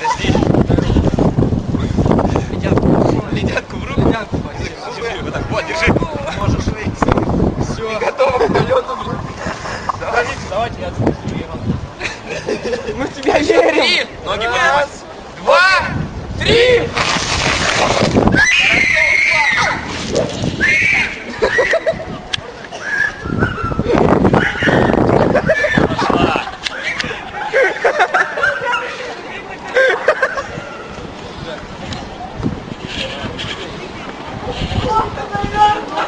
подожди. Ледянку. Ледянку в руку. Ледянку Держи, вот так, вот, держи. Можешь. Все. Ты готова к полету, Давай, вставайте, я отпущу, Мы в тебя верим. Ноги 我不能让